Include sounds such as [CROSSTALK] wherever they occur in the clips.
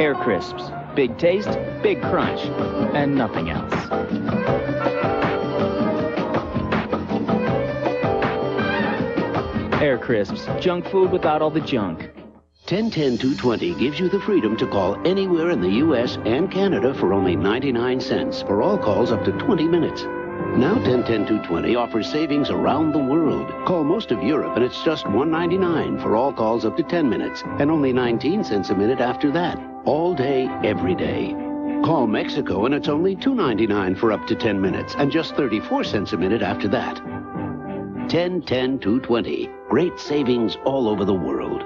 Air Crisps. Big taste, big crunch, and nothing else. Air Crisps. Junk food without all the junk. 1010-220 gives you the freedom to call anywhere in the U.S. and Canada for only 99 cents for all calls up to 20 minutes. Now 1010-220 offers savings around the world. Call most of Europe and it's just $1.99 for all calls up to 10 minutes and only 19 cents a minute after that. All day, every day. Call Mexico and it's only $2.99 for up to 10 minutes and just 34 cents a minute after that. 1010-220. Great savings all over the world.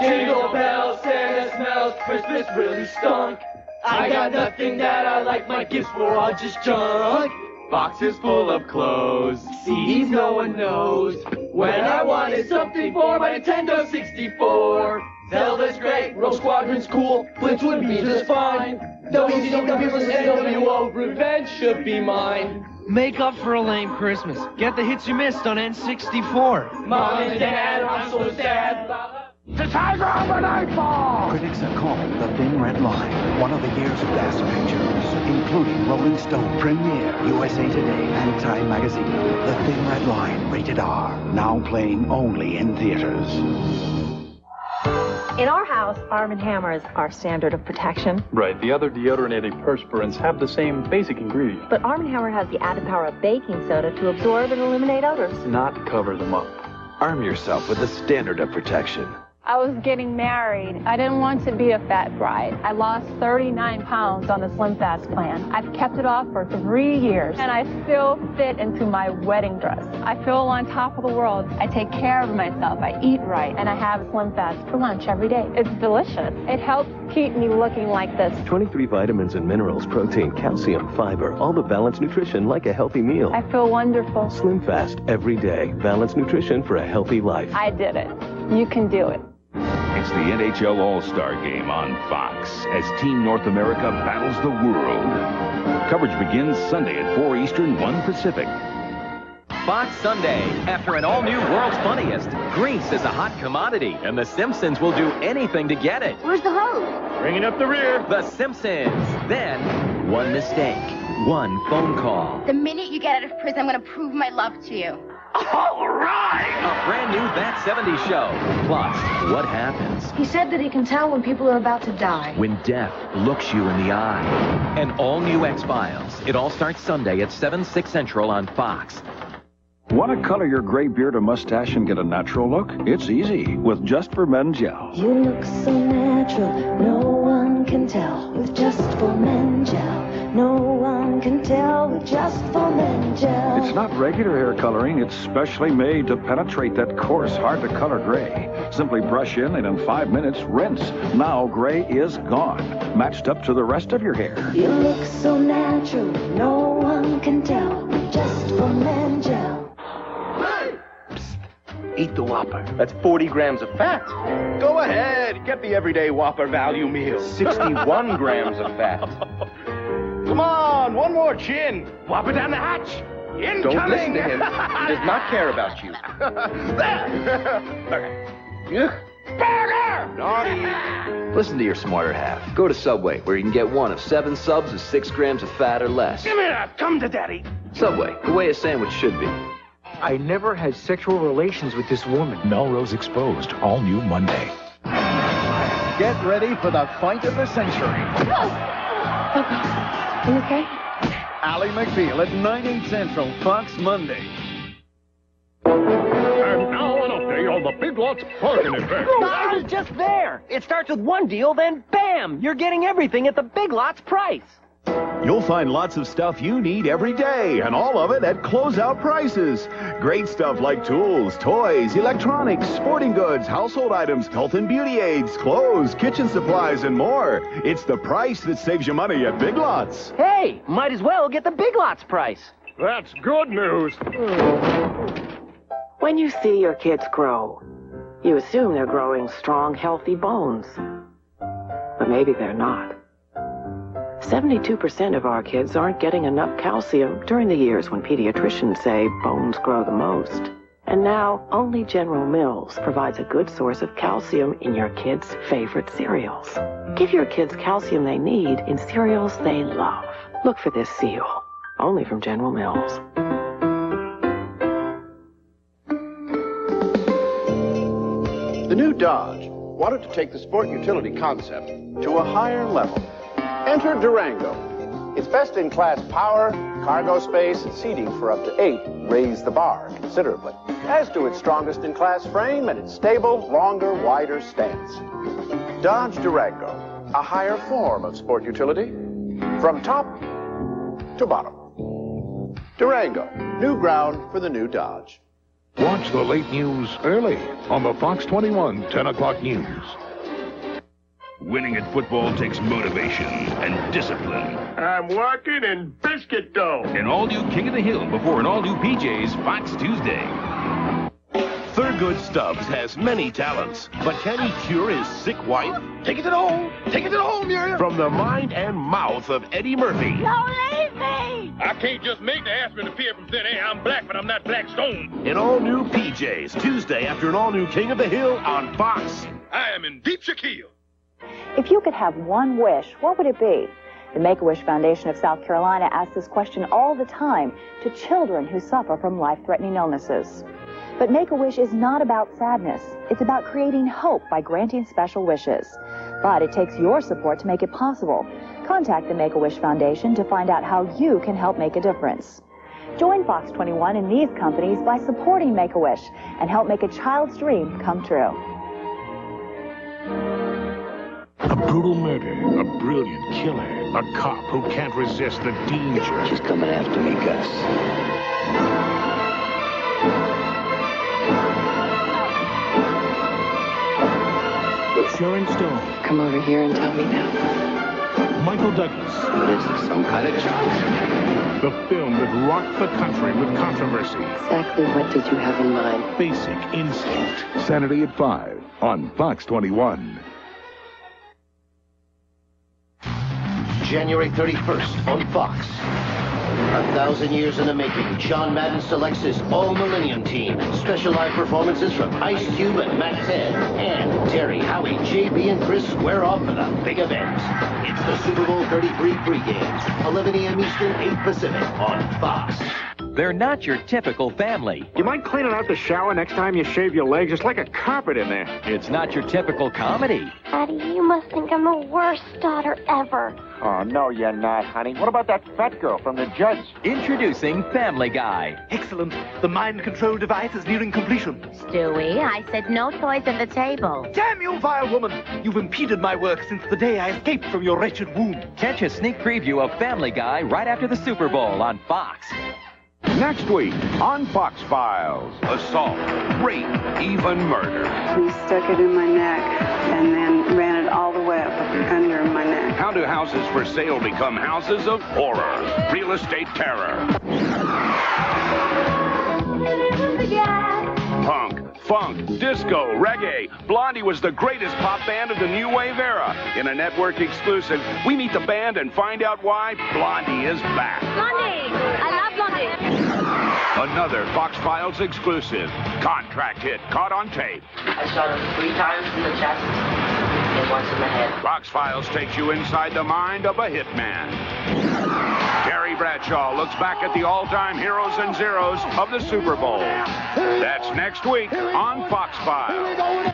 Jingle bells, Santa smells, Christmas really stunk. I got nothing that I like, my gifts were all just junk. Boxes full of clothes, CDs no one knows. When I wanted something for my Nintendo 64. Zelda's great, Rogue Squadron's cool, Blitz would be just fine. WCW vs. NWO, revenge should be mine. Make up for a lame Christmas. Get the hits you missed on N64. Mom and Dad, I'm so sad. The Tiger of the Nightfall! Critics are calling The Thin Red Line one of the year's best pictures, including Rolling Stone, Premiere, USA Today, and Time Magazine. The Thin Red Line, rated R, now playing only in theaters. In our house, Arm & Hammer is our standard of protection. Right, the other deodorant antiperspirants have the same basic ingredient. But Arm & Hammer has the added power of baking soda to absorb and eliminate odors. Not cover them up. Arm yourself with the standard of protection. I was getting married. I didn't want to be a fat bride. I lost 39 pounds on the Slim Fast plan. I've kept it off for three years, and I still fit into my wedding dress. I feel on top of the world. I take care of myself. I eat right, and I have Slim Fast for lunch every day. It's delicious. It helps keep me looking like this. 23 vitamins and minerals, protein, calcium, fiber, all the balanced nutrition like a healthy meal. I feel wonderful. Slim Fast every day. Balanced nutrition for a healthy life. I did it. You can do it. It's the NHL All-Star Game on Fox as Team North America battles the world. Coverage begins Sunday at 4 Eastern, 1 Pacific. Fox Sunday. After an all-new World's Funniest, grease is a hot commodity, and The Simpsons will do anything to get it. Where's the hose? Bringing up the rear. The Simpsons. Then, one mistake, one phone call. The minute you get out of prison, I'm going to prove my love to you. All right! A brand new That '70s show. Plus, what happens He said that he can tell when people are about to die. when death looks you in the eye? An all-new X-Files. It all starts Sunday at 7, 6 Central on Fox. Want to color your gray beard or mustache and get a natural look? It's easy with Just for Men Gel. You look so natural, no one can tell with just for men gel. No one can tell with just for men gel. It's not regular hair coloring, it's specially made to penetrate that coarse, hard to color gray. Simply brush in and in five minutes, rinse. Now gray is gone, matched up to the rest of your hair. You look so natural, no one can tell with just for men. Eat the Whopper. That's 40 grams of fat. Go ahead, get the everyday Whopper value meal. 61 [LAUGHS] grams of fat. Come on, one more chin. Whopper down the hatch. Incoming. Don't listen to him. He does not care about you. [LAUGHS] there. okay. Burger! Naughty. Listen to your smarter half. Go to Subway, where you can get one of seven subs with six grams of fat or less. Give me that. Come to daddy. Subway, the way a sandwich should be. I never had sexual relations with this woman. Melrose Exposed, all new Monday. Get ready for the fight of the century. Oh. You okay? Ally McBeal at 9, 8 Central, Fox Monday. And now an update on the Big Lots bargain event. I was just there. It starts with one deal, then bam! You're getting everything at the Big Lots price. You'll find lots of stuff you need every day, and all of it at closeout prices. Great stuff like tools, toys, electronics, sporting goods, household items, health and beauty aids, clothes, kitchen supplies, and more. It's the price that saves you money at Big Lots. Hey, might as well get the Big Lots price. That's good news. When you see your kids grow, you assume they're growing strong, healthy bones. But maybe they're not. 72% of our kids aren't getting enough calcium during the years when pediatricians say bones grow the most. And now, only General Mills provides a good source of calcium in your kids' favorite cereals. Give your kids calcium they need in cereals they love. Look for this seal, only from General Mills. The new Dodge wanted to take the sport utility concept to a higher level. Enter Durango. Its best-in-class power, cargo space, and seating for up to eight raise the bar considerably, as do its strongest-in-class frame and its stable, longer, wider stance. Dodge Durango, a higher form of sport utility, from top to bottom. Durango, new ground for the new Dodge. Watch the late news early on the Fox 21 10 o'clock news. Winning at football takes motivation and discipline. I'm working in biscuit dough. An all-new King of the Hill before an all-new PJ's Fox Tuesday. Thurgood Stubbs has many talents, but can he cure his sick wife? Take it to the home. Take it to the home, Muriel. From the mind and mouth of Eddie Murphy. Don't leave me! I can't just make the aspirin appear from thin air. I'm black, but I'm not Blackstone. An all-new PJs, Tuesday after an all-new King of the Hill on Fox. I am in deep Shaquille. If you could have one wish, what would it be? The Make-A-Wish Foundation of South Carolina asks this question all the time to children who suffer from life-threatening illnesses. But Make-A-Wish is not about sadness. It's about creating hope by granting special wishes. But it takes your support to make it possible. Contact the Make-A-Wish Foundation to find out how you can help make a difference. Join Fox 21 and these companies by supporting Make-A-Wish and help make a child's dream come true. Brutal murder, a brilliant killer, a cop who can't resist the danger. She's coming after me, Gus. Sharon Stone. Come over here and tell me now. Michael Douglas. What is this, some kind of joke? The film that rocked the country with controversy. Exactly what did you have in mind? Basic Instinct. Saturday at 5 on Fox 21. January 31st on Fox. A thousand years in the making, John Madden selects his All Millennium team. Special live performances from Ice Cube and Matt 10. And Terry, Howie, JB, and Cris square off for the big event. It's the Super Bowl 33 pregame, 11 a.m. Eastern, 8 Pacific on Fox. They're not your typical family. You mind cleaning out the shower next time you shave your legs? It's like a carpet in there. It's not your typical comedy. Daddy, you must think I'm the worst daughter ever. Oh, no, you're not, honey. What about that fat girl from the judge? Introducing Family Guy. Excellent. The mind control device is nearing completion. Stewie, I said no toys at the table. Damn you, vile woman! You've impeded my work since the day I escaped from your wretched womb. Catch a sneak preview of Family Guy right after the Super Bowl on Fox. Next week on Fox Files assault, rape, even murder. He stuck it in my neck and then ran it all the way up under my neck. How do houses for sale become houses of horror? Real estate terror. Punk, funk, disco, reggae. Blondie was the greatest pop band of the new wave era. In a network exclusive, we meet the band and find out why Blondie is back. Blondie! I love Blondie! Another Fox Files exclusive. Contract hit caught on tape. I shot him three times in the chest once in the head. Fox Files takes you inside the mind of a hitman. Terry Bradshaw looks back at the all-time heroes and zeros of the Super Bowl. That's next week on Fox Files.